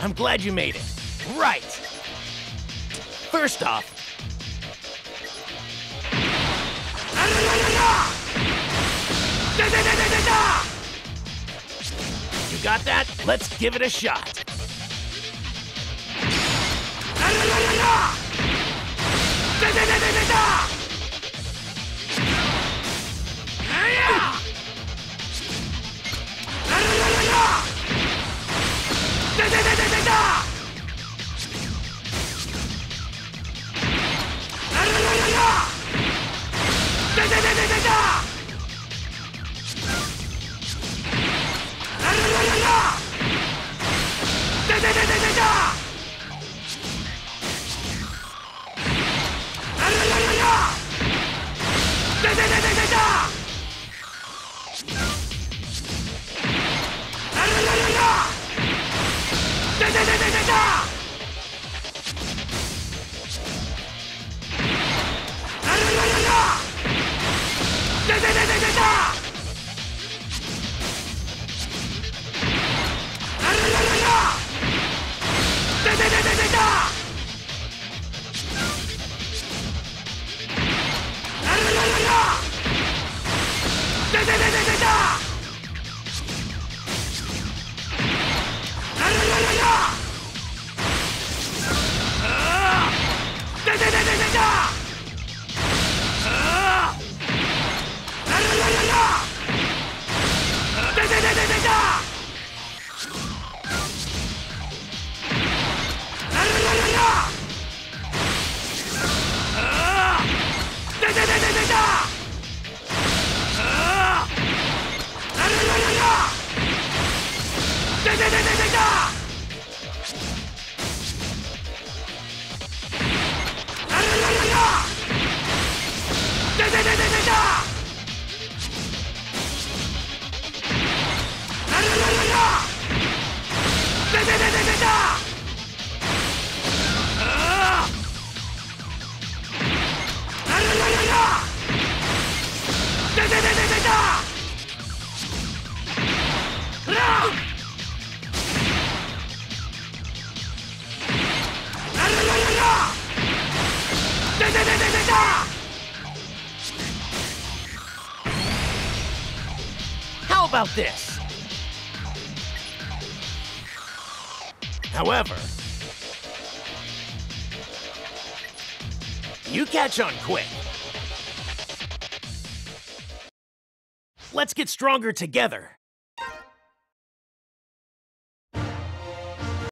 I'm glad you made it. Right. First off, you got that? Let's give it a shot. 出て出て对对对对 How about this? However, you catch on quick. Let's get stronger together.